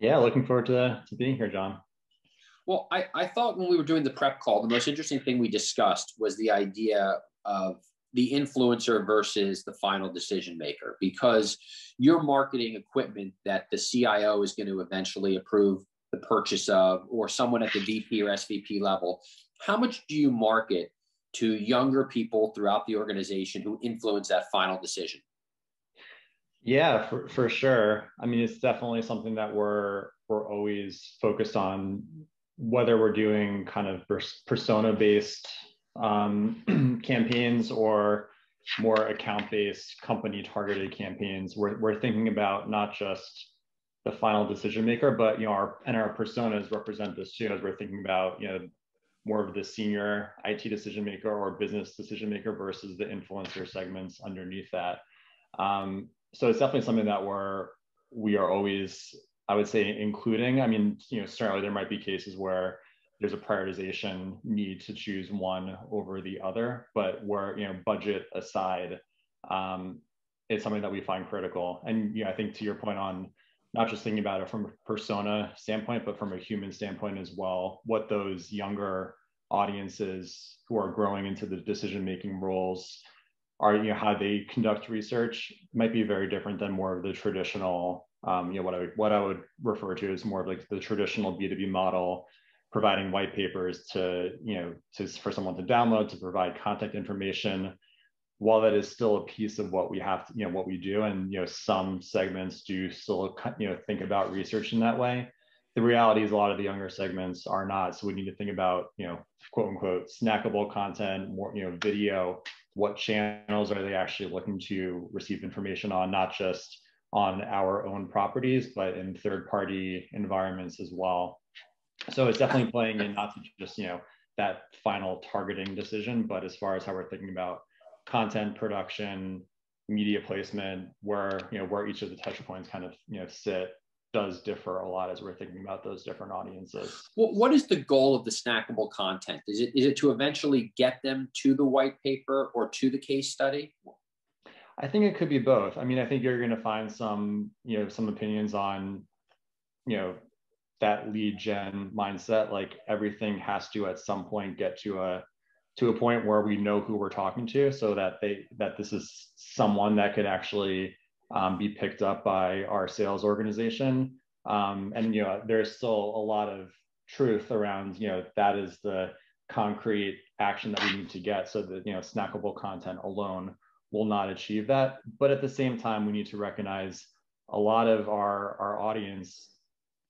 Yeah, looking forward to, to being here, Jon. Well, I, I thought when we were doing the prep call, the most interesting thing we discussed was the idea of the influencer versus the final decision maker because you're marketing equipment that the CIO is going to eventually approve the purchase of or someone at the VP or SVP level. How much do you market to younger people throughout the organization who influence that final decision? Yeah, for, for sure. I mean, it's definitely something that we're we're always focused on, whether we're doing kind of persona based um, campaigns or more account based company targeted campaigns. We're we're thinking about not just the final decision maker, but you know, our and our personas represent this too, as we're thinking about you know more of the senior IT decision maker or business decision maker versus the influencer segments underneath that. Um, so it's definitely something that we're we are always i would say including. I mean you know certainly there might be cases where there's a prioritization need to choose one over the other but where you know budget aside um, it's something that we find critical. And you know i think to your point on not just thinking about it from a persona standpoint but from a human standpoint as well what those younger audiences who are growing into the decision making roles are you know how they conduct research might be very different than more of the traditional um, you know what I would, what I would refer to as more of like the traditional B2B model, providing white papers to you know to for someone to download to provide contact information. While that is still a piece of what we have to you know what we do, and you know some segments do still you know think about research in that way. The reality is a lot of the younger segments are not. So we need to think about you know quote unquote snackable content, more you know video what channels are they actually looking to receive information on, not just on our own properties, but in third party environments as well. So it's definitely playing in not just, you know, that final targeting decision, but as far as how we're thinking about content production, media placement, where, you know, where each of the touch points kind of, you know, sit does differ a lot as we're thinking about those different audiences. Well, what is the goal of the snackable content? Is it is it to eventually get them to the white paper or to the case study? I think it could be both. I mean, I think you're going to find some, you know, some opinions on, you know, that lead gen mindset. Like everything has to at some point get to a to a point where we know who we're talking to, so that they that this is someone that could actually um, be picked up by our sales organization. Um, and you know, there's still a lot of truth around you know that is the concrete action that we need to get so that you know snackable content alone will not achieve that. But at the same time, we need to recognize a lot of our our audience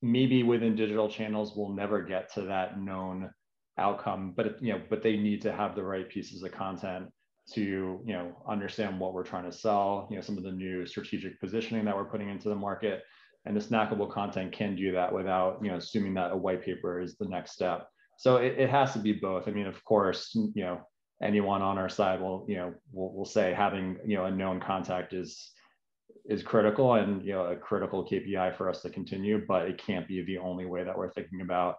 maybe within digital channels will never get to that known outcome but you know but they need to have the right pieces of content to you know understand what we're trying to sell you know some of the new strategic positioning that we're putting into the market. And the snackable content can do that without you know assuming that a white paper is the next step. So it, it has to be both. I mean of course you know anyone on our side will you know will, will say having you know a known contact is is critical and you know a critical KPI for us to continue but it can't be the only way that we're thinking about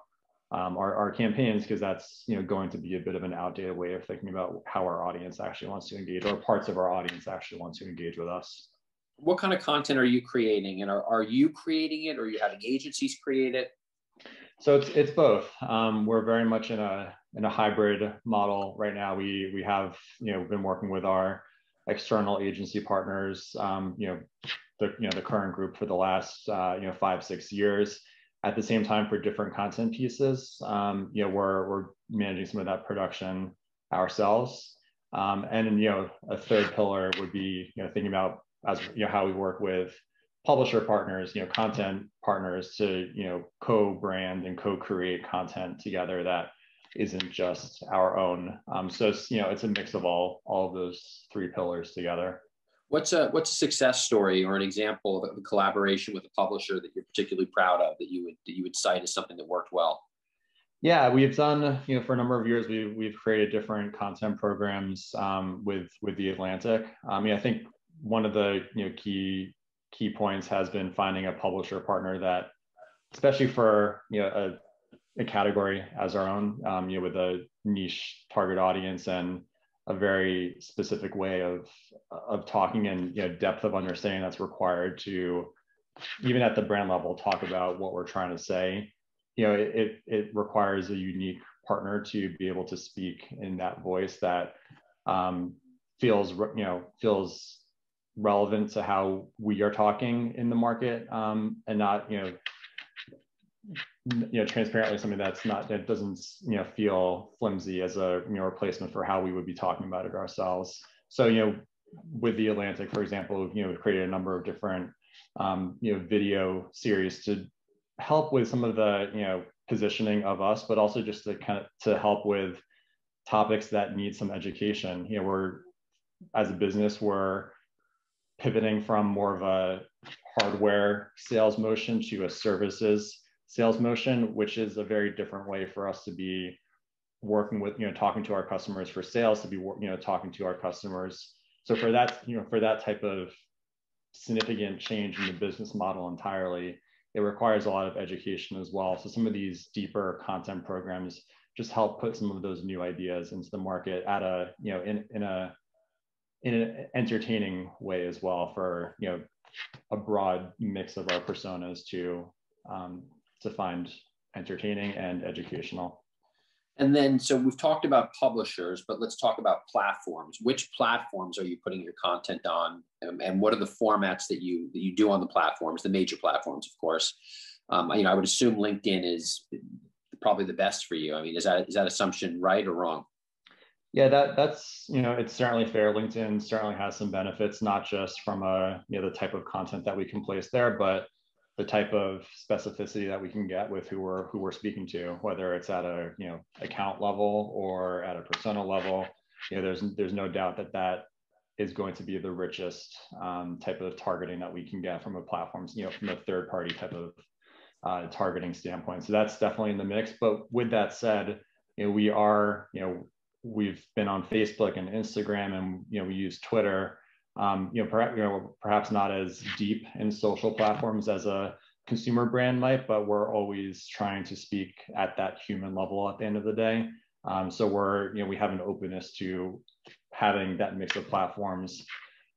um, our, our campaigns because that's you know going to be a bit of an outdated way of thinking about how our audience actually wants to engage or parts of our audience actually want to engage with us. What kind of content are you creating and are, are you creating it or are you having agencies create it? So it's it's both. Um, we're very much in a in a hybrid model right now. We we have you know been working with our external agency partners um, you know the you know the current group for the last uh, you know five six years at the same time for different content pieces. Um, you know we're we're managing some of that production ourselves. Um, and you know a third pillar would be you know thinking about as you know how we work with publisher partners you know content partners to you know co-brand and co-create content together that isn't just our own. Um, so it's you know it's a mix of all all of those three pillars together What's a what's a success story or an example of a collaboration with a publisher that you're particularly proud of that you would that you would cite as something that worked well? Yeah, we've done you know for a number of years we've we've created different content programs um, with with the Atlantic. I mean, I think one of the you know key key points has been finding a publisher partner that, especially for you know a, a category as our own, um, you know with a niche target audience and a very specific way of of talking and you know depth of understanding that's required to even at the brand level, talk about what we're trying to say. You know, it, it, it requires a unique partner to be able to speak in that voice that um, feels, you know, feels relevant to how we are talking in the market um, and not, you know, you know transparently something that's not that doesn't you know feel flimsy as a you know replacement for how we would be talking about it ourselves. So you know with the Atlantic for example you know we've created a number of different um, you know video series to help with some of the you know positioning of us but also just to kind of to help with topics that need some education. You know we're as a business we're pivoting from more of a hardware sales motion to a services sales motion, which is a very different way for us to be working with, you know, talking to our customers for sales, to be, you know, talking to our customers. So for that, you know, for that type of significant change in the business model entirely, it requires a lot of education as well. So some of these deeper content programs just help put some of those new ideas into the market at a, you know, in, in a, in an entertaining way as well for, you know, a broad mix of our personas to um, to find entertaining and educational. And then, so we've talked about publishers, but let's talk about platforms. Which platforms are you putting your content on, um, and what are the formats that you that you do on the platforms? The major platforms, of course. Um, you know, I would assume LinkedIn is probably the best for you. I mean, is that is that assumption right or wrong? Yeah, that that's you know it's certainly fair. LinkedIn certainly has some benefits, not just from a you know the type of content that we can place there, but the type of specificity that we can get with who we're who we're speaking to, whether it's at a you know account level or at a persona level. You know, there's there's no doubt that that is going to be the richest um, type of targeting that we can get from a platform, you know, from a third party type of uh, targeting standpoint. So that's definitely in the mix. But with that said, you know, we are, you know, we've been on Facebook and Instagram, and you know, we use Twitter um, you know, perhaps, you know, perhaps not as deep in social platforms as a consumer brand might, but we're always trying to speak at that human level at the end of the day. Um, so we're, you know, we have an openness to having that mix of platforms,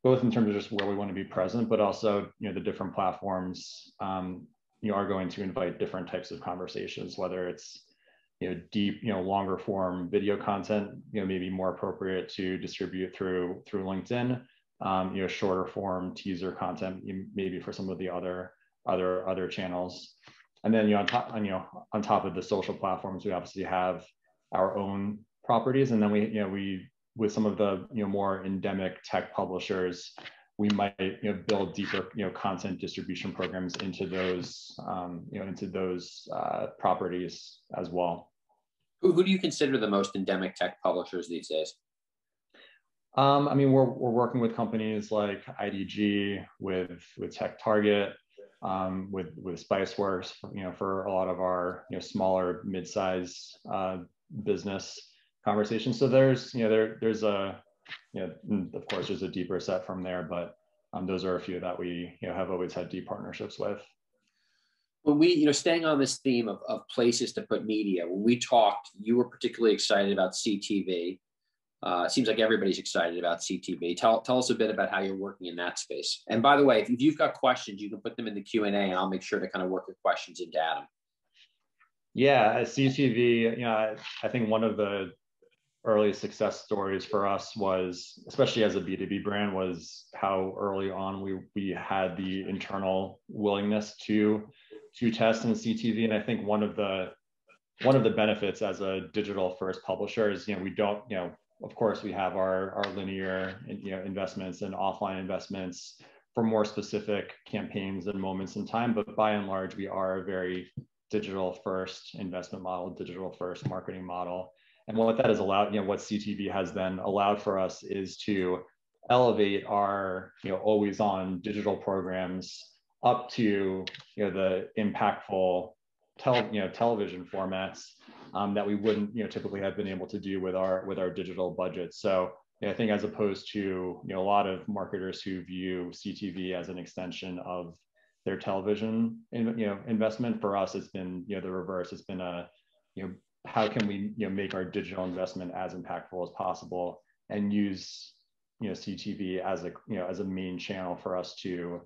both in terms of just where we want to be present, but also, you know, the different platforms, um, you know, are going to invite different types of conversations, whether it's, you know, deep, you know, longer form video content, you know, maybe more appropriate to distribute through through LinkedIn, um, you know, shorter form teaser content, maybe for some of the other other other channels. And then you know, on top, on, you know, on top of the social platforms, we obviously have our own properties, and then we, you know, we with some of the you know more endemic tech publishers, we might you know build deeper you know content distribution programs into those um, you know into those uh, properties as well. Who, who do you consider the most endemic tech publishers these days? Um, I mean, we're, we're working with companies like IDG, with with Tech Target, um, with with Spiceworks, you know, for a lot of our you know smaller mid-size uh, business conversations. So there's you know there there's a you know of course there's a deeper set from there, but um, those are a few that we you know have always had deep partnerships with. When we you know staying on this theme of, of places to put media, when we talked, you were particularly excited about CTV. Uh, seems like everybody's excited about CTV. Tell, tell us a bit about how you're working in that space. And by the way, if you've got questions, you can put them in the Q&A and I'll make sure to kind of work your questions into Adam. Yeah, CTV, you know, I, I think one of the early success stories for us was, especially as a B2B brand, was how early on we, we had the internal willingness to, to test in CTV. And I think one of the one of the benefits as a digital first publisher is, you know, we don't, you know, of course, we have our, our linear you know, investments and offline investments for more specific campaigns and moments in time. But by and large, we are a very digital first investment model, digital first marketing model. And what that has allowed, you know, what CTV has then allowed for us is to elevate our, you know, always on digital programs up to, you know, the impactful tele, you know, television formats um, that we wouldn't you know typically have been able to do with our with our digital budget. So I think as opposed to you know a lot of marketers who view CTV as an extension of their television in, you know investment for us it's been you know the reverse it's been a you know how can we you know make our digital investment as impactful as possible and use you know CTV as a you know as a main channel for us to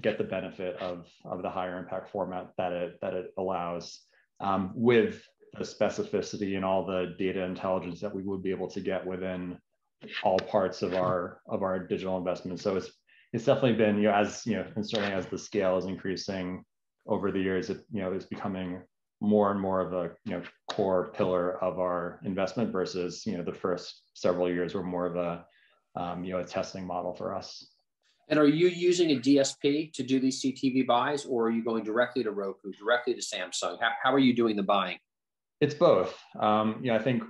get the benefit of of the higher impact format that it that it allows um, with the specificity and all the data intelligence that we would be able to get within all parts of our of our digital investment. So it's it's definitely been you know as you know and certainly as the scale is increasing over the years, it you know is becoming more and more of a you know core pillar of our investment versus you know the first several years were more of a um, you know a testing model for us. And are you using a DSP to do these CTV buys, or are you going directly to Roku, directly to Samsung? How, how are you doing the buying? It's both. Um, you know, I think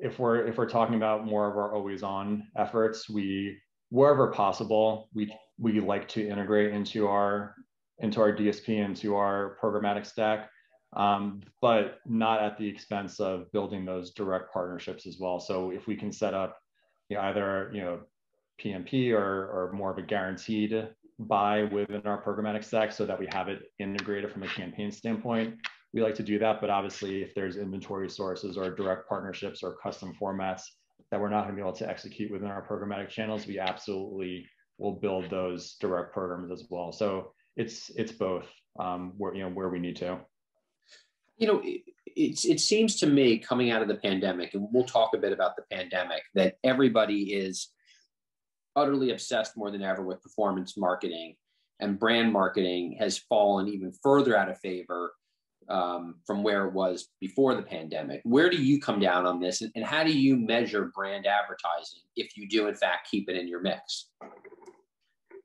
if we're if we're talking about more of our always on efforts, we wherever possible, we we like to integrate into our into our DSP into our programmatic stack, um, but not at the expense of building those direct partnerships as well. So if we can set up you know, either you know PMP or or more of a guaranteed buy within our programmatic stack so that we have it integrated from a campaign standpoint we like to do that. But obviously, if there's inventory sources or direct partnerships or custom formats that we're not going to be able to execute within our programmatic channels, we absolutely will build those direct programs as well. So it's it's both um, where you know where we need to. You know, it, it seems to me coming out of the pandemic, and we'll talk a bit about the pandemic, that everybody is utterly obsessed more than ever with performance marketing and brand marketing has fallen even further out of favor um, from where it was before the pandemic. Where do you come down on this, and, and how do you measure brand advertising if you do in fact keep it in your mix?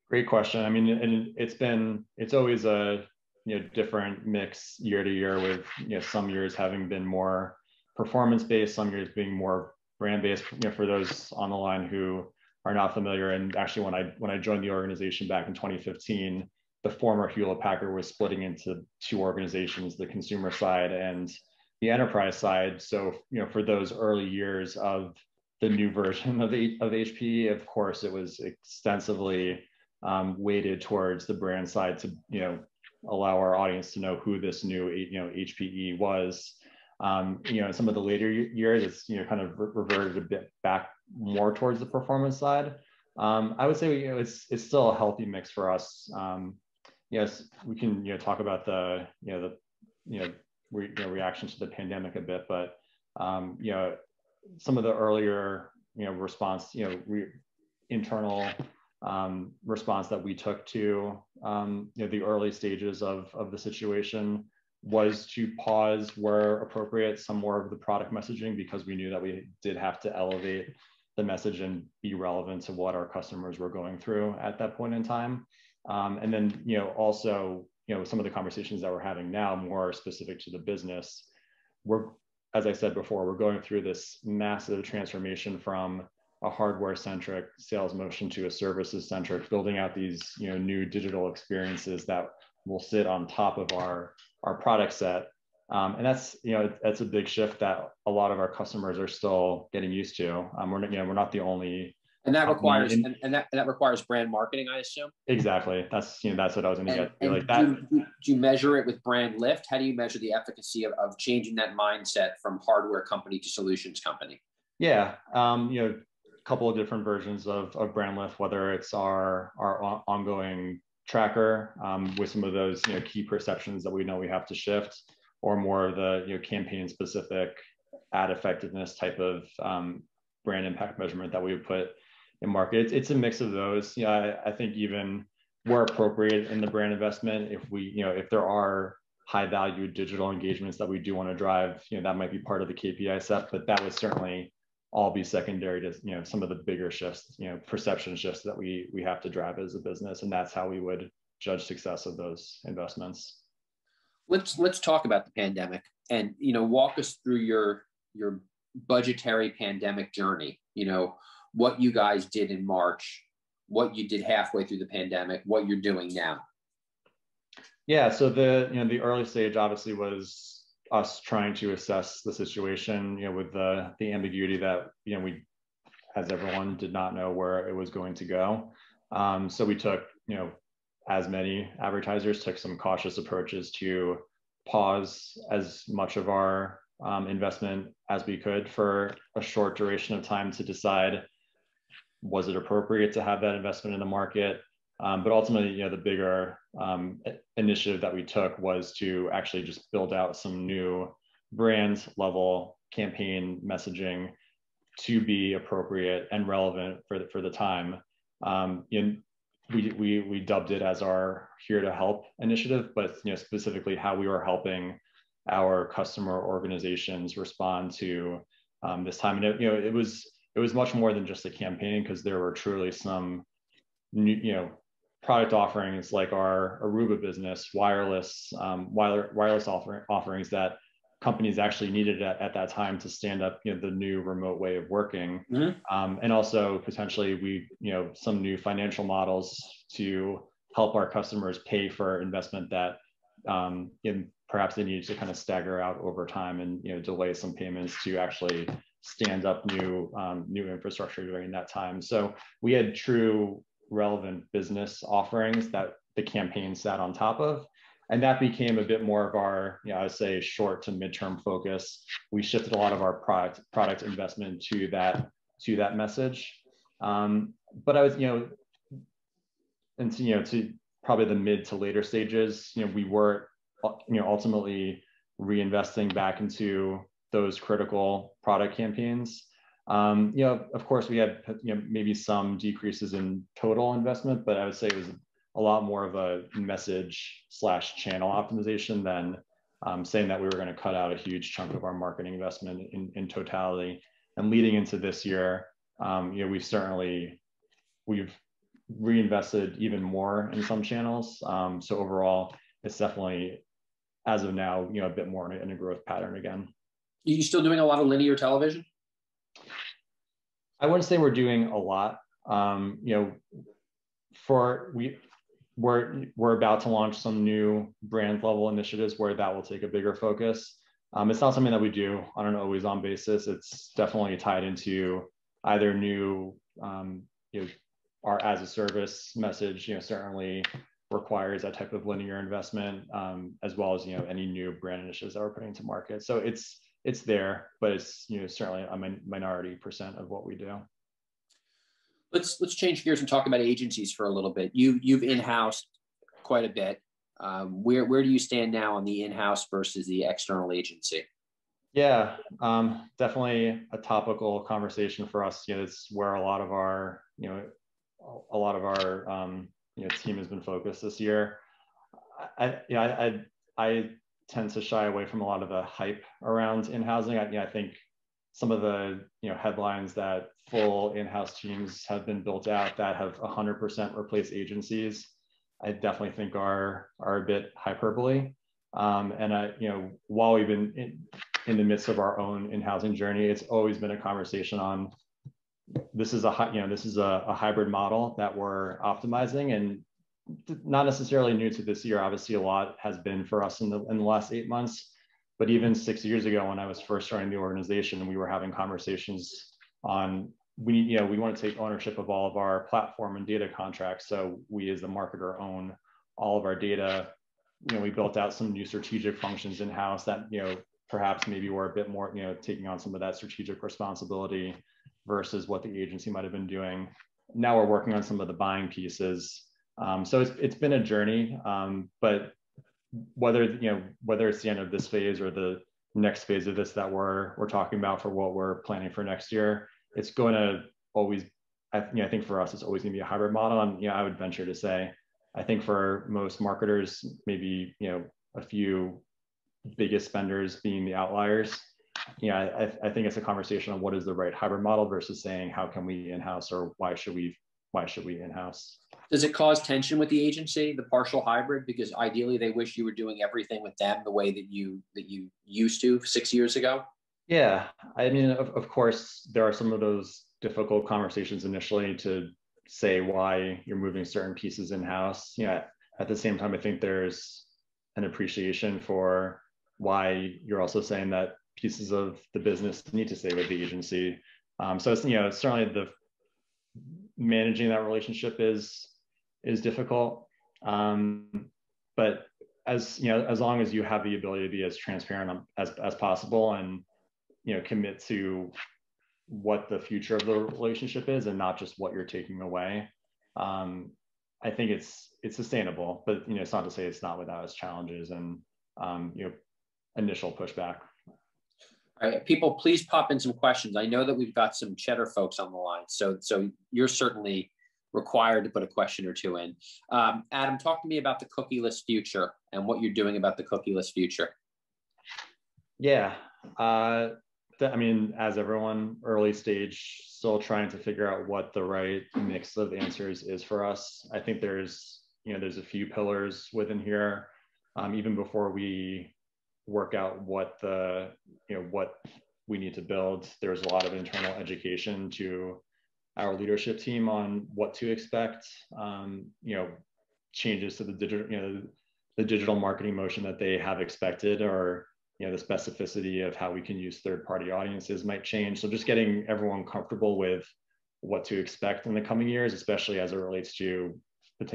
Great question. I mean, and it's been it's always a you know different mix year to year with you know some years having been more performance based, some years being more brand based. You know, for those on the line who are not familiar, and actually when I when I joined the organization back in 2015 the former Hewlett Packard was splitting into two organizations, the consumer side and the enterprise side. So, you know, for those early years of the new version of, of HP, of course, it was extensively um, weighted towards the brand side to, you know, allow our audience to know who this new, you know, HPE was. Um, you know, in some of the later years, it's, you know, kind of re- reverted a bit back more towards the performance side. Um, I would say, you know, it's, it's still a healthy mix for us. Yes, we can you know talk about the you know the you know, re, you know reaction to the pandemic a bit, but um, you know some of the earlier you know response you know re, internal um, response that we took to um, you know the early stages of of the situation was to pause where appropriate some more of the product messaging because we knew that we did have to elevate the message and be relevant to what our customers were going through at that point in time. Um, and then, you know, also, you know, some of the conversations that we're having now more specific to the business, we're, as I said before, we're going through this massive transformation from a hardware centric sales motion to a services centric, building out these, you know, new digital experiences that will sit on top of our, our product set. Um, and that's, you know, that's a big shift that a lot of our customers are still getting used to. Um, we're, not, you know, we're not the only and that requires and, and, that and that requires brand marketing, I assume. Exactly. That's you know that's what I was going to get. And like that. Do you, do you, measure it with brand lift? How do you measure the efficacy of, of changing that mindset from hardware company to solutions company? Yeah, um, you know, a couple of different versions of, of brand lift, whether it's our our ongoing tracker um, with some of those you know key perceptions that we know we have to shift, or more of the you know campaign specific ad effectiveness type of um, brand impact measurement that we would put in market. It's, it's a mix of those. Yeah, I, I think even where appropriate in the brand investment, if we, you know, if there are high value digital engagements that we do want to drive, you know, that might be part of the KPI set, but that would certainly all be secondary to, you know, some of the bigger shifts, you know, perception shifts that we we have to drive as a business. And that's how we would judge success of those investments. Let's let's talk about the pandemic and you know walk us through your your budgetary pandemic journey. You know, what you guys did in March, what you did halfway through the pandemic, what you're doing now. Yeah, so the you know the early stage obviously was us trying to assess the situation, you know, with the the ambiguity that you know we, as everyone, did not know where it was going to go. Um, so we took you know, as many advertisers took some cautious approaches to pause as much of our um, investment as we could for a short duration of time to decide was it appropriate to have that investment in the market? Um, but ultimately, you know, the bigger um, initiative that we took was to actually just build out some new brand level campaign messaging to be appropriate and relevant for the, for the time. Um, we, we, we dubbed it as our here to help initiative, but you know, specifically how we were helping our customer organizations respond to um, this time. And it, you know, it was it was much more than just a campaign because there were truly some new, you know, product offerings like our Aruba business, wireless um, wireless offer, offerings that companies actually needed at, at, that time to stand up you know the new remote way of working mm-hmm. um, and also potentially we you know some new financial models to help our customers pay for investment that um, in, perhaps they needed to kind of stagger out over time and you know delay some payments to actually stand up new um, new infrastructure during that time so we had true relevant business offerings that the campaign sat on top of and that became a bit more of our, you know, I would say short to midterm focus. We shifted a lot of our product product investment to that to that message. Um, but I was, you know, and to, you know, to probably the mid to later stages, you know, we were, you know, ultimately reinvesting back into those critical product campaigns. Um, you know, of course, we had you know maybe some decreases in total investment, but I would say it was a lot more of a message slash channel optimization than um, saying that we were going to cut out a huge chunk of our marketing investment in, in totality. And leading into this year, um, you know, we've certainly we've reinvested even more in some channels. Um, so overall, it's definitely as of now, you know, a bit more in a, in a growth pattern again. You still doing a lot of linear television? I wouldn't say we're doing a lot. Um, you know, for we we're we're about to launch some new brand level initiatives where that will take a bigger focus. Um, it's not something that we do on an always on basis. It's definitely tied into either new um, you know our as a service message. You know certainly requires that type of linear investment um, as well as you know any new brand initiatives that we're putting to market. So it's it's there, but it's you know certainly a minority percent of what we do let's let's change gears and talk about agencies for a little bit. You you've in-house quite a bit. Um, where where do you stand now on the in-house versus the external agency? Yeah, um, definitely a topical conversation for us. You know, it's where a lot of our you know a lot of our um, you know team has been focused this year. I yeah I, I, I tend to shy away from a lot of the hype around in housing. I, you know, I think some of the you know headlines that full in-house teams have been built out that have 100% replaced agencies i definitely think are are a bit hyperbole um, and i you know while we've been in, in the midst of our own in-housing journey it's always been a conversation on this is a you know this is a, a hybrid model that we're optimizing and not necessarily new to this year obviously a lot has been for us in the in the last eight months but even six years ago, when I was first starting the organization, we were having conversations on we need, you know, we want to take ownership of all of our platform and data contracts. So we as the marketer own all of our data. You know, we built out some new strategic functions in house that, you know, perhaps maybe we're a bit more, you know, taking on some of that strategic responsibility versus what the agency might have been doing. Now we're working on some of the buying pieces. Um, so it's, it's been a journey, um, but whether you know whether it's the end of this phase or the next phase of this that we're we're talking about for what we're planning for next year, it's going to always. I, you know, I think for us, it's always going to be a hybrid model. And you know, I would venture to say, I think for most marketers, maybe you know a few biggest spenders being the outliers. You know, I, I think it's a conversation on what is the right hybrid model versus saying how can we in-house or why should we why should we in-house? Does it cause tension with the agency, the partial hybrid? Because ideally, they wish you were doing everything with them the way that you that you used to six years ago. Yeah, I mean, of, of course, there are some of those difficult conversations initially to say why you're moving certain pieces in house. Yeah. You know, at the same time, I think there's an appreciation for why you're also saying that pieces of the business need to stay with the agency. Um, so it's you know certainly the managing that relationship is is difficult. Um, but as you know, as long as you have the ability to be as transparent as as possible and you know commit to what the future of the relationship is and not just what you're taking away, um, I think it's it's sustainable, but you know, it's not to say it's not without its challenges and um, you know, initial pushback. All right, people, please pop in some questions. I know that we've got some Cheddar folks on the line, so so you're certainly required to put a question or two in. Um, Adam, talk to me about the cookieless future and what you're doing about the cookieless future. Yeah, uh, I mean, as everyone, early stage, still trying to figure out what the right mix of answers is for us. I think there's, you know, there's a few pillars within here. Um, even before we work out what the, you know, what we need to build, there's a lot of internal education to our leadership team on what to expect. Um, you know, changes to the digital, you know, the digital marketing motion that they have expected or you know the specificity of how we can use third party audiences might change so just getting everyone comfortable with what to expect in the coming years especially as it relates to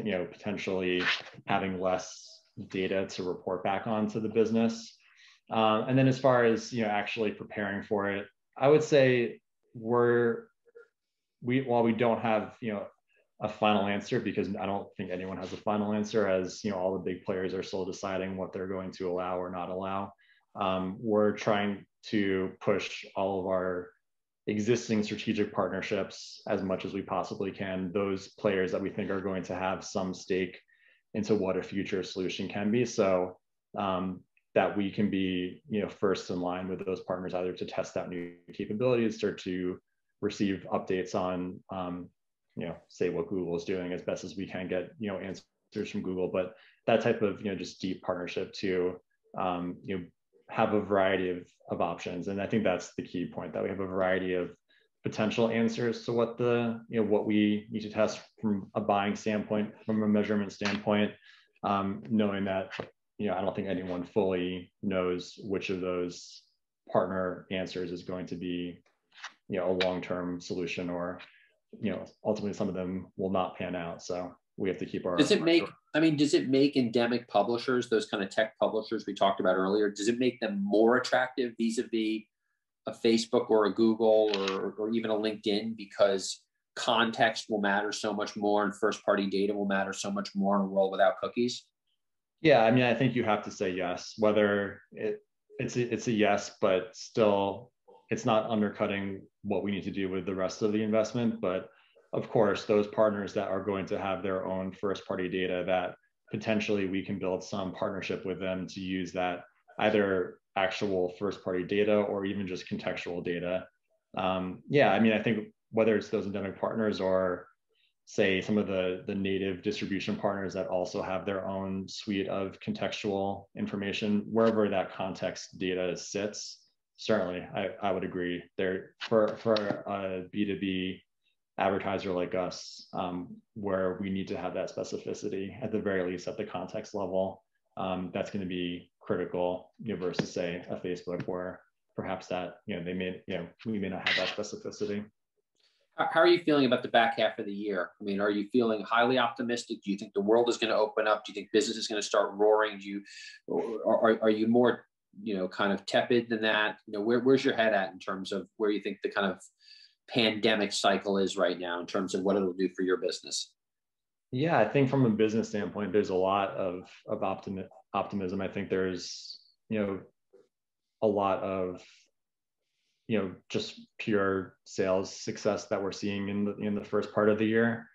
you know potentially having less data to report back on to the business um, and then as far as you know actually preparing for it i would say we're we while we don't have you know a final answer because I don't think anyone has a final answer as you know all the big players are still deciding what they're going to allow or not allow um, we're trying to push all of our existing strategic partnerships as much as we possibly can, those players that we think are going to have some stake into what a future solution can be. So um, that we can be, you know, first in line with those partners, either to test out new capabilities or to receive updates on, um, you know, say what Google is doing as best as we can get, you know, answers from Google. But that type of, you know, just deep partnership to, um, you know, have a variety of, of options. And I think that's the key point that we have a variety of potential answers to what the, you know, what we need to test from a buying standpoint, from a measurement standpoint, um, knowing that, you know, I don't think anyone fully knows which of those partner answers is going to be, you know, a long-term solution or, you know, ultimately some of them will not pan out. So we have to keep our. Does it make? I mean, does it make endemic publishers, those kind of tech publishers we talked about earlier, does it make them more attractive vis-a-vis a Facebook or a Google or, or even a LinkedIn because context will matter so much more and first-party data will matter so much more in a world without cookies? Yeah, I mean, I think you have to say yes. Whether it, it's a, it's a yes, but still, it's not undercutting what we need to do with the rest of the investment. But of course, those partners that are going to have their own first party data that potentially we can build some partnership with them to use that either actual first party data or even just contextual data. Um, yeah, I mean, I think whether it's those endemic partners or say some of the, the native distribution partners that also have their own suite of contextual information, wherever that context data sits, certainly I, I would agree there for, for a B2B advertiser like us, um, where we need to have that specificity at the very least at the context level. Um, that's going to be critical you know, versus say a Facebook where perhaps that you know they may you know we may not have that specificity. How are you feeling about the back half of the year? I mean, are you feeling highly optimistic? Do you think the world is going to open up? Do you think business is going to start roaring? Do you, are, are you more, you know, kind of tepid than that? You know, where, where's your head at in terms of where you think the kind of pandemic cycle is right now in terms of what it'll do for your business? Yeah, I think from a business standpoint, there's a lot of of optimi- optimism. I think there's you know a lot of you know just pure sales success that we're seeing in the in the first part of the year.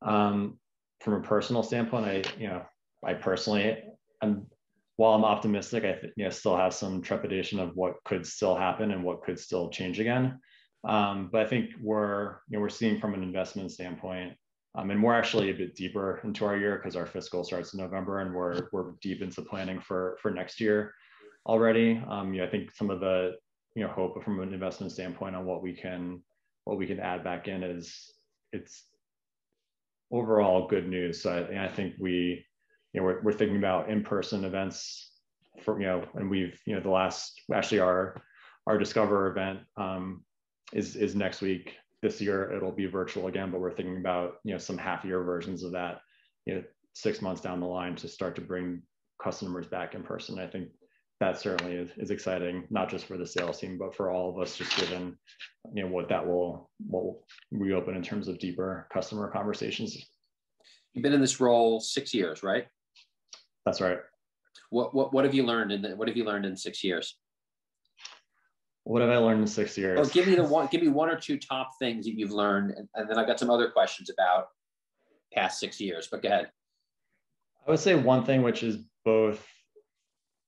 Um, from a personal standpoint, I you know I personally I'm while I'm optimistic, I th- you know still have some trepidation of what could still happen and what could still change again. Um, but I think we're you know we're seeing from an investment standpoint, um, and we're actually a bit deeper into our year because our fiscal starts in November, and we're we're deep into planning for for next year already. Um, you know, I think some of the you know hope from an investment standpoint on what we can what we can add back in is it's overall good news. So I, I think we you know we're, we're thinking about in-person events for you know and we've you know the last actually our our Discover event um, is is next week. This year it'll be virtual again, but we're thinking about you know some half year versions of that, you know, six months down the line to start to bring customers back in person. I think that certainly is, is exciting, not just for the sales team, but for all of us, just given you know what that will will reopen in terms of deeper customer conversations. You've been in this role six years, right? That's right. What what what have you learned in the, what have you learned in six years? What have I learned in six years? Or give me the one give me one or two top things that you've learned, and, and then I've got some other questions about past six years. But go ahead. I would say one thing which is both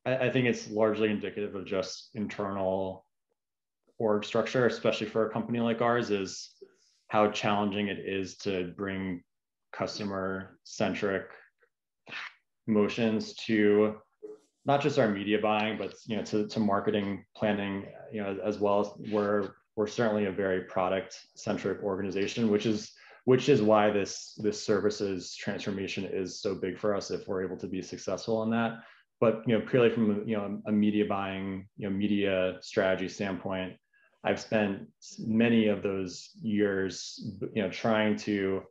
I, I think it's largely indicative of just internal org structure, especially for a company like ours, is how challenging it is to bring customer centric motions to not just our media buying, but you know, to, to marketing planning, you know, as well as we're we're certainly a very product centric organization, which is which is why this this services transformation is so big for us if we're able to be successful in that. But you know, purely from you know a media buying, you know, media strategy standpoint, I've spent many of those years, you know, trying to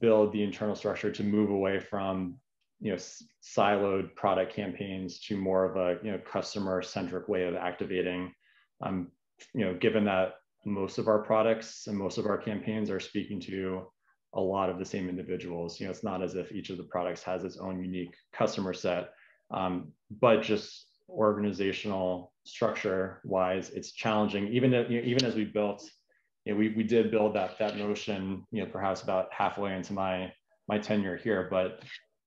build the internal structure to move away from you know siloed product campaigns to more of a you know customer centric way of activating. Um, you know given that most of our products and most of our campaigns are speaking to a lot of the same individuals you know it's not as if each of the products has its own unique customer set um, but just organizational structure wise it's challenging. Even you know, even as we built you know, we, we did build that that notion you know perhaps about halfway into my my tenure here. But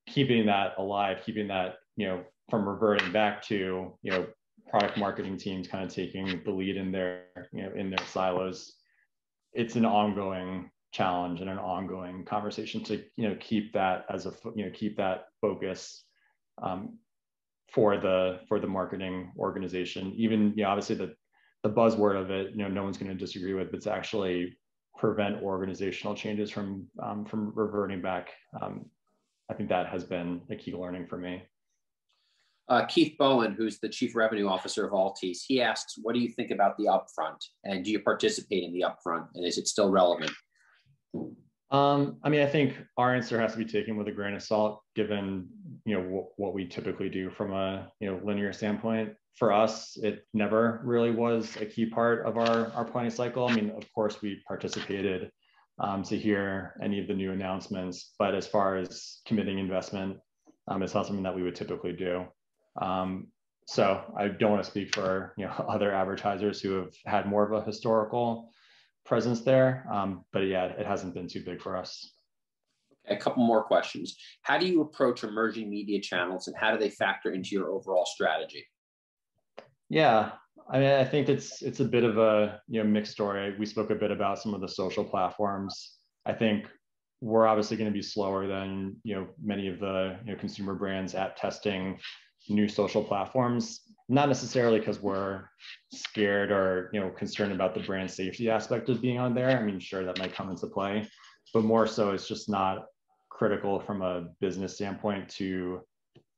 keeping that alive keeping that you know from reverting back to you know product marketing teams kind of taking the lead in their you know in their silos it's an ongoing challenge and an ongoing conversation to you know keep that as a you know keep that focus um, for the for the marketing organization. Even you know obviously the the buzzword of it you know no one's going to disagree with but to actually prevent organizational changes from um, from reverting back. Um, i think that has been a key learning for me. Uh, Keith Bowen, who's the chief revenue officer of Altice, he asks, "What do you think about the upfront, and do you participate in the upfront, and is it still relevant?" Um, I mean, I think our answer has to be taken with a grain of salt, given you know w- what we typically do from a you know linear standpoint. For us, it never really was a key part of our our planning cycle. I mean, of course, we participated um, to hear any of the new announcements, but as far as committing investment, um, it's not something that we would typically do. Um, so I don't want to speak for you know other advertisers who have had more of a historical presence there, um, but yeah, it hasn't been too big for us. A couple more questions. How do you approach emerging media channels, and how do they factor into your overall strategy? Yeah, I mean, I think it's it's a bit of a you know mixed story. We spoke a bit about some of the social platforms. I think we're obviously going to be slower than you know many of the you know consumer brands at testing new social platforms not necessarily because we're scared or you know concerned about the brand safety aspect of being on there i mean sure that might come into play but more so it's just not critical from a business standpoint to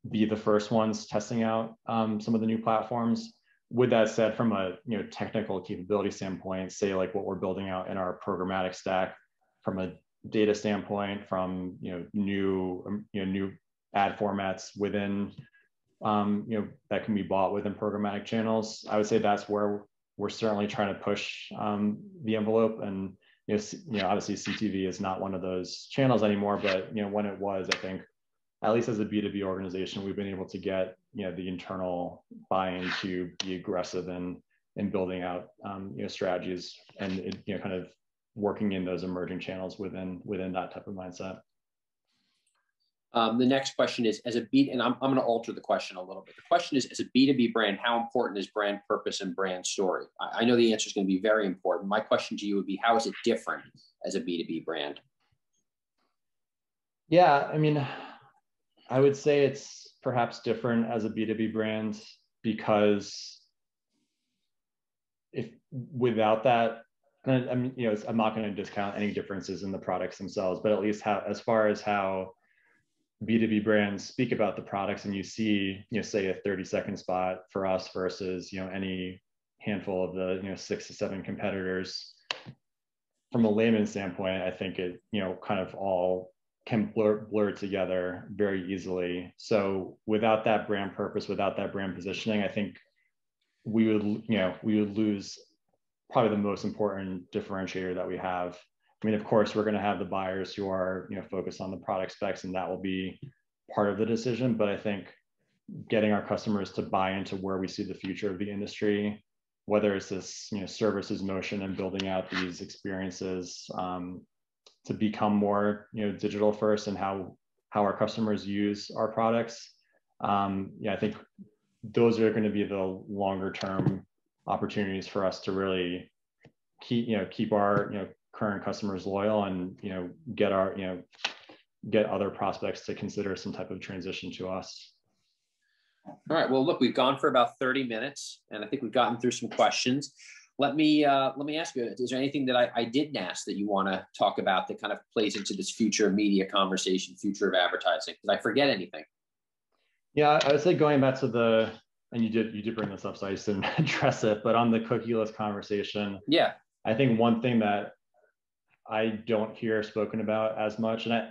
be the first ones testing out um, some of the new platforms with that said from a you know technical capability standpoint say like what we're building out in our programmatic stack from a data standpoint from you know new um, you know new ad formats within um, you know, that can be bought within programmatic channels. I would say that's where we're certainly trying to push um, the envelope. And you know, you know, obviously CTV is not one of those channels anymore, but you know, when it was, I think at least as a B2B organization, we've been able to get you know the internal buy-in to be aggressive in in building out um, you know strategies and it, you know kind of working in those emerging channels within within that type of mindset. Um, the next question is as a B, and I'm, I'm going to alter the question a little bit. The question is as a B2B brand, how important is brand purpose and brand story? I, I know the answer is going to be very important. My question to you would be how is it different as a B2B brand? Yeah, I mean, I would say it's perhaps different as a B2B brand because if without that, I'm, you know, I'm not going to discount any differences in the products themselves, but at least how, as far as how B2B brands speak about the products and you see, you know, say a 30 second spot for us versus, you know, any handful of the, you know, six to seven competitors. From a layman standpoint, I think it, you know, kind of all can blur, blur together very easily. So without that brand purpose, without that brand positioning, I think we would, you know, we would lose probably the most important differentiator that we have I mean, of course, we're going to have the buyers who are, you know, focused on the product specs, and that will be part of the decision. But I think getting our customers to buy into where we see the future of the industry, whether it's this, you know, services motion and building out these experiences um, to become more, you know, digital first and how how our customers use our products. Um, yeah, I think those are going to be the longer term opportunities for us to really keep, you know, keep our, you know, current customers loyal and you know get our you know get other prospects to consider some type of transition to us. All right. Well look we've gone for about 30 minutes and i think we've gotten through some questions. Let me uh, let me ask you is there anything that I, I didn't ask that you want to talk about that kind of plays into this future media conversation future of advertising? Did i forget anything? Yeah i would say going back to the and you did you did bring this up so i just didn't address it but on the cookieless conversation yeah. I think one thing that I don't hear spoken about as much. And I,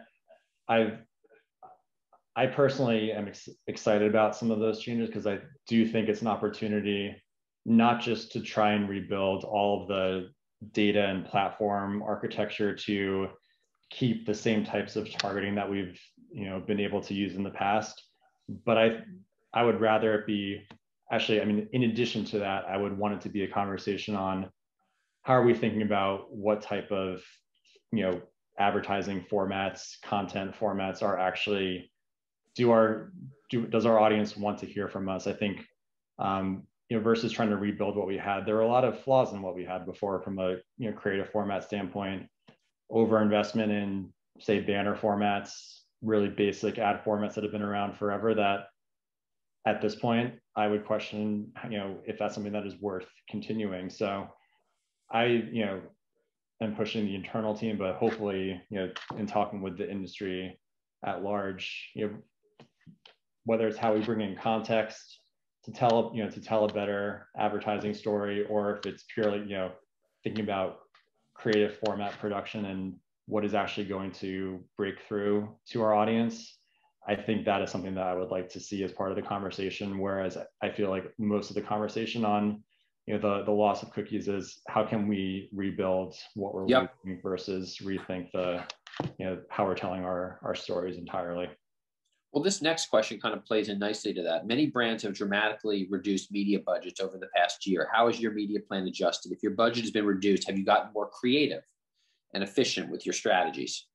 I've, I personally am ex- excited about some of those changes because I do think it's an opportunity not just to try and rebuild all of the data and platform architecture to keep the same types of targeting that we've you know been able to use in the past but i i would rather it be actually i mean in addition to that i would want it to be a conversation on how are we thinking about what type of you know advertising formats content formats are actually do our do does our audience want to hear from us? I think um, you know versus trying to rebuild what we had there were a lot of flaws in what we had before from a you know creative format standpoint. Over investment in say banner formats really basic ad formats that have been around forever that at this point i would question you know if that's something that is worth continuing. So i you know and pushing the internal team, but hopefully, you know, in talking with the industry at large, you know, whether it's how we bring in context to tell, you know, to tell a better advertising story, or if it's purely, you know, thinking about creative format production and what is actually going to break through to our audience. I think that is something that I would like to see as part of the conversation. Whereas I feel like most of the conversation on you know the the loss of cookies is how can we rebuild what we're yep. versus rethink the you know how we're telling our our stories entirely? Well this next question kind of plays in nicely to that. Many brands have dramatically reduced media budgets over the past year. How has your media plan adjusted? If your budget has been reduced have you gotten more creative and efficient with your strategies?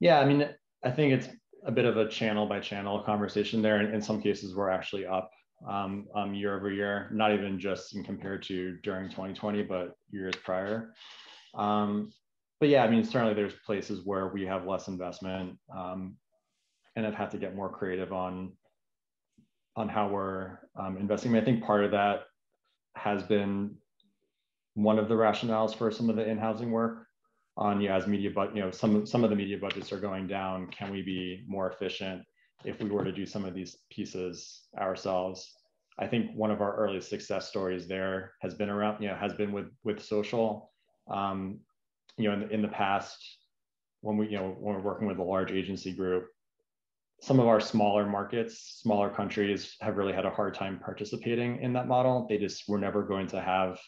Yeah i mean i think it's a bit of a channel by channel conversation there. And in some cases we're actually up um, um, year over year, not even just in compared to during 2020, but years prior. Um, but yeah, I mean, certainly there's places where we have less investment um, and have had to get more creative on on how we're um, investing. I, mean, I think part of that has been one of the rationales for some of the in-housing work on yeah, as media, but you know, some some of the media budgets are going down. Can we be more efficient? If we were to do some of these pieces ourselves. I think one of our earliest success stories there has been around, you know, has been with with social. Um, you know, in, in the past, when we, you know, when we're working with a large agency group, some of our smaller markets, smaller countries have really had a hard time participating in that model. They just were never going to have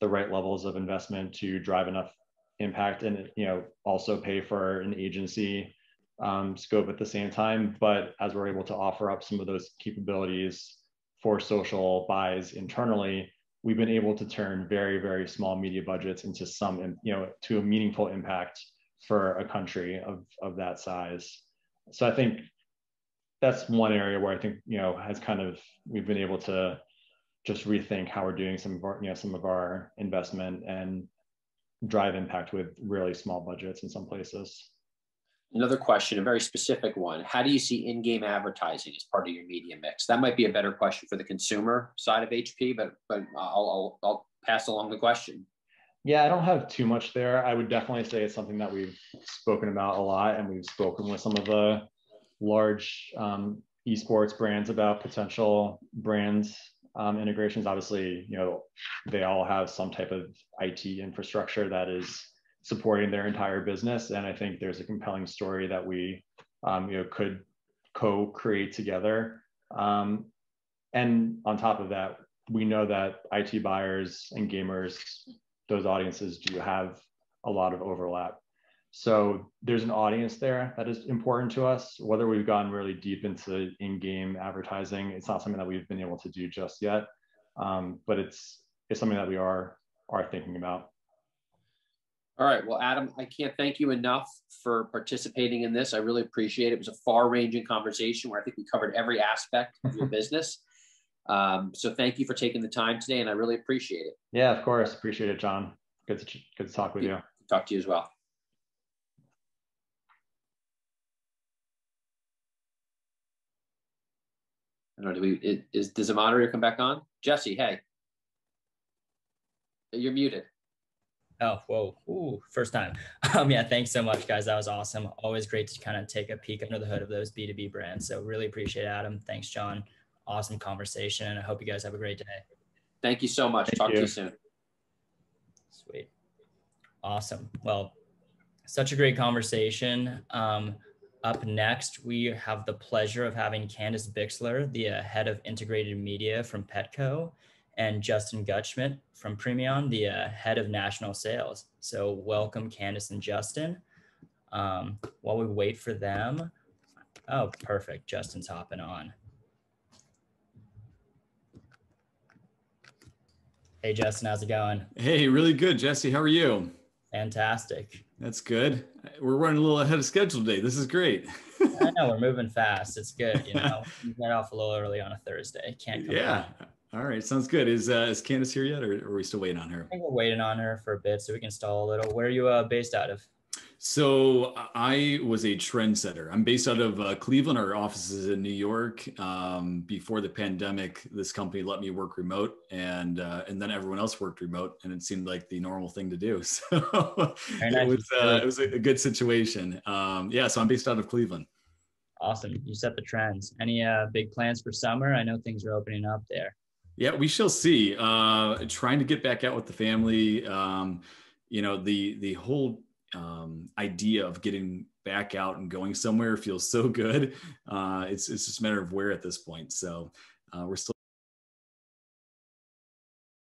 the right levels of investment to drive enough impact and you know also pay for an agency um, scope at the same time. But as we're able to offer up some of those capabilities for social buys internally, we've been able to turn very, very small media budgets into some, you know, to a meaningful impact for a country of, of that size. So I think that's one area where I think, you know, has kind of, we've been able to just rethink how we're doing some of our, you know, some of our investment and drive impact with really small budgets in some places. Another question, a very specific one. How do you see in-game advertising as part of your media mix? That might be a better question for the consumer side of HP, but but I'll, I'll, I'll pass along the question. Yeah, I don't have too much there. I would definitely say it's something that we've spoken about a lot, and we've spoken with some of the large um, esports brands about potential brands um, integrations. Obviously, you know, they all have some type of IT infrastructure that is supporting their entire business. And I think there's a compelling story that we, um, you know, could co-create together. Um, and on top of that, we know that IT buyers and gamers, those audiences do have a lot of overlap. So there's an audience there that is important to us. Whether we've gotten really deep into in-game advertising, it's not something that we've been able to do just yet, um, but it's it's something that we are are thinking about. All right. Well, Adam, I can't thank you enough for participating in this. I really appreciate it. It was a far-ranging conversation where I think we covered every aspect of your business. Um, so thank you for taking the time today, and I really appreciate it. Yeah, of course. Appreciate it, Jon. Good to good to talk with you. Talk to you as well. I don't know. Do we? Is does the moderator come back on? Jesse, hey, you're muted. Oh, whoa. Ooh, first time. Um, yeah, thanks so much, guys. That was awesome. Always great to kind of take a peek under the hood of those B2B brands. So really appreciate it, Adam. Thanks, Jon. Awesome conversation. I hope you guys have a great day. Thank you so much. Thank Talk you. to you soon. Sweet. Awesome. Well, such a great conversation. Um, up next, we have the pleasure of having Candace Bixler, the uh, head of integrated media from Petco and Justin Gutschmidt from Premion, the uh, head of national sales. So welcome Candice and Justin. Um, while we wait for them, oh, perfect. Justin's hopping on. Hey, Justin, how's it going? Hey, really good. Jesse, how are you? Fantastic. That's good. We're running a little ahead of schedule today. This is great. I know we're moving fast. It's good. You know, we get off a little early on a Thursday. Can't come. Yeah. All right, sounds good. Is uh, is Candace here yet, or are we still waiting on her? I think we're waiting on her for a bit so we can stall a little. Where are you uh, based out of? So I was a trendsetter. I'm based out of uh, Cleveland. Our offices in New York. Um, before the pandemic, this company let me work remote, and uh, and then everyone else worked remote, and it seemed like the normal thing to do. So it was uh, it was a good situation. Um, yeah, so I'm based out of Cleveland. Awesome. You set the trends. Any uh, big plans for summer? I know things are opening up there. Yeah, we shall see. Uh, trying to get back out with the family. Um, you know, the the whole um, idea of getting back out and going somewhere feels so good. Uh, it's it's just a matter of where at this point. So uh, we're still